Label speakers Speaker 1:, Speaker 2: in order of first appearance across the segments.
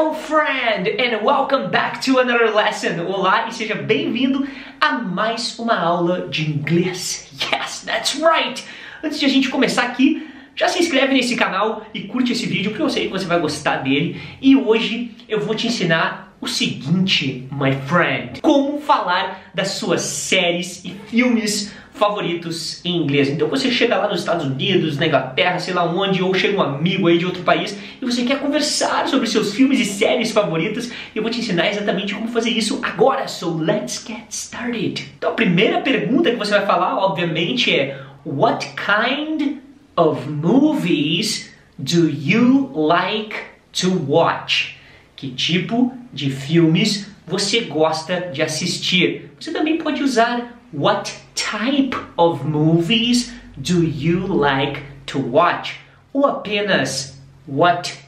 Speaker 1: Hello friend and welcome back to another lesson. Olá e seja bem-vindo a mais uma aula de inglês. Yes, that's right. Antes de a gente começar aqui, já se inscreve nesse canal e curte esse vídeo porque eu sei que você vai gostar dele. E hoje eu vou te ensinar o seguinte, my friend, como falar das suas séries e filmes favoritos em inglês. Então você chega lá nos Estados Unidos, na Inglaterra, sei lá onde, ou chega um amigo aí de outro país e você quer conversar sobre seus filmes e séries favoritas, eu vou te ensinar exatamente como fazer isso agora. So let's get started. Então a primeira pergunta que você vai falar, obviamente, é What kind of movies do you like to watch? Que tipo de filmes você gosta de assistir? Você também pode usar What type of movies do you like to watch? Ou apenas What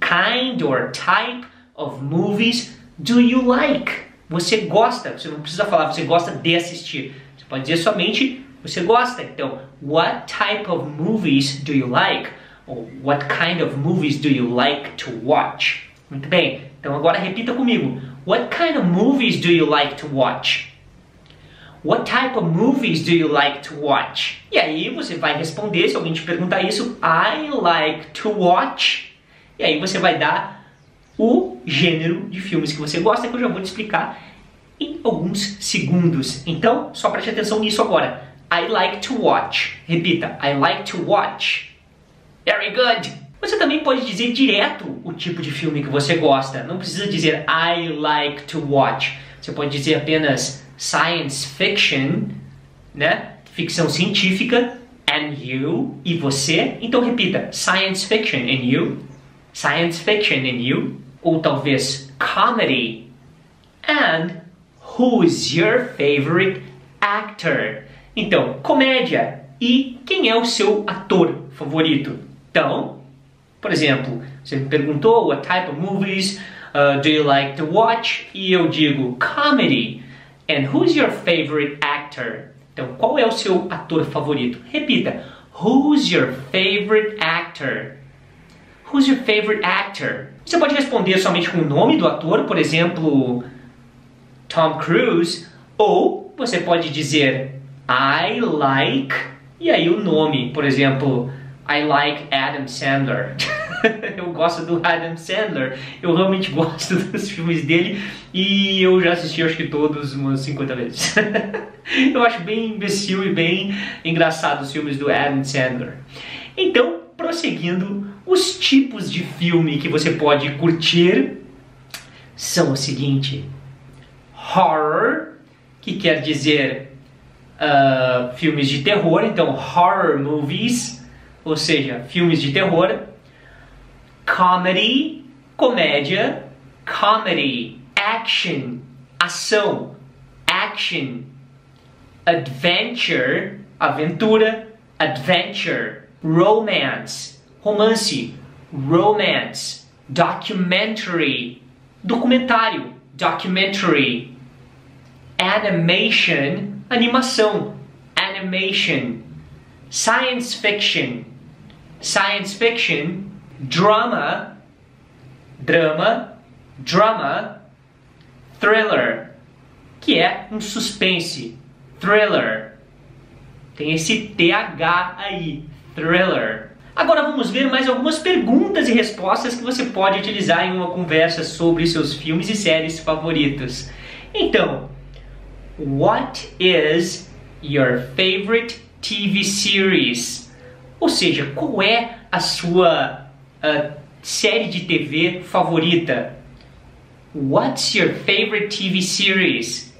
Speaker 1: kind or type of movies do you like? Você gosta, você não precisa falar você gosta de assistir. Você pode dizer somente você gosta. Então, what type of movies do you like? Ou what kind of movies do you like to watch? Muito bem. Então agora repita comigo. What kind of movies do you like to watch? What type of movies do you like to watch? E aí você vai responder, se alguém te perguntar isso, I like to watch. E aí você vai dar o gênero de filmes que você gosta, que eu já vou te explicar em alguns segundos. Então, só preste atenção nisso agora. I like to watch. Repita, I like to watch. Very good. Você também pode dizer direto o tipo de filme que você gosta. Não precisa dizer I like to watch. Você pode dizer apenas science fiction, né? Ficção científica, and you, e você. Então repita, science fiction and you, science fiction and you, ou talvez comedy, and who's your favorite actor? Então, comédia e quem é o seu ator favorito? Então, por exemplo, você me perguntou what type of movies uh, do you like to watch? E eu digo comedy. And who's your favorite actor? Então, qual é o seu ator favorito? Repita. Who's your favorite actor? Who's your favorite actor? Você pode responder somente com o nome do ator, por exemplo, Tom Cruise, ou você pode dizer I like e aí o nome, por exemplo, I like Adam Sandler. eu gosto do Adam Sandler. Eu realmente gosto dos filmes dele e eu já assisti acho que todos umas 50 vezes. eu acho bem imbecil e bem engraçado os filmes do Adam Sandler. Então, prosseguindo, os tipos de filme que você pode curtir são o seguinte: horror, que quer dizer uh, filmes de terror, então horror movies, ou seja, filmes de terror comedy, comédia, comedy, action, ação, action, adventure, aventura, adventure, romance, romance, romance, documentary, documentário, documentary, animation, animação, animation, science fiction, science fiction, drama, drama, drama, thriller, que é um suspense, thriller. Tem esse TH aí, thriller. Agora vamos ver mais algumas perguntas e respostas que você pode utilizar em uma conversa sobre seus filmes e séries favoritos. Então, what is your favorite TV series? Ou seja, qual é a sua uh, série de TV favorita? What's your favorite TV series?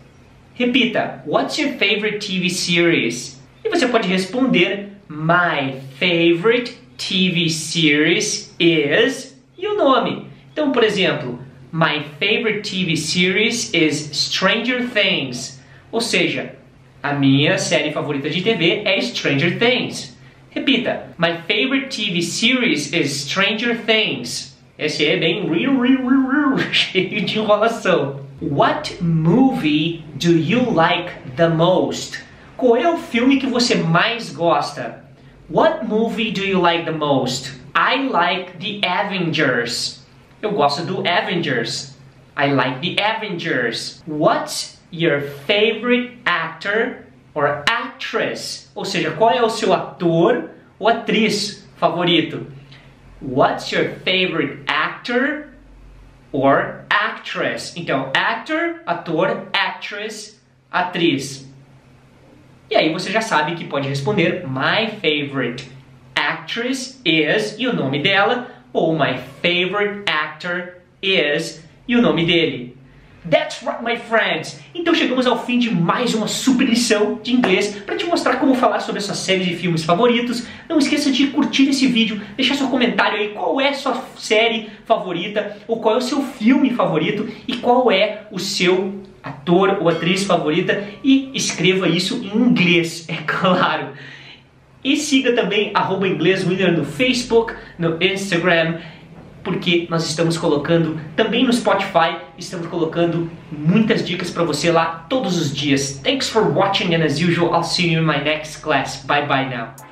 Speaker 1: Repita, what's your favorite TV series? E você pode responder, my favorite TV series is e o nome. Então, por exemplo, my favorite TV series is Stranger Things. Ou seja, a minha série favorita de TV é Stranger Things. Repita. My favorite TV series is Stranger Things. Esse é bem real, real, real, cheio de enrolação. What movie do you like the most? Qual é o filme que você mais gosta? What movie do you like the most? I like The Avengers. Eu gosto do Avengers. I like the Avengers. What's your favorite actor or actress? Ou seja, qual é o seu ator ou atriz favorito? What's your favorite actor or actress? Então, actor, ator, actress, atriz. E aí você já sabe que pode responder My favorite actress is e o nome dela ou My favorite actor is e o nome dele. That's right, my friends! Então chegamos ao fim de mais uma super lição de inglês para te mostrar como falar sobre suas séries e filmes favoritos. Não esqueça de curtir esse vídeo, deixar seu comentário aí qual é a sua série favorita, ou qual é o seu filme favorito e qual é o seu ator ou atriz favorita e escreva isso em inglês, é claro. E siga também arroba inglês no Facebook, no Instagram porque nós estamos colocando também no Spotify, estamos colocando muitas dicas para você lá todos os dias. Thanks for watching and as usual, I'll see you in my next class. Bye bye now.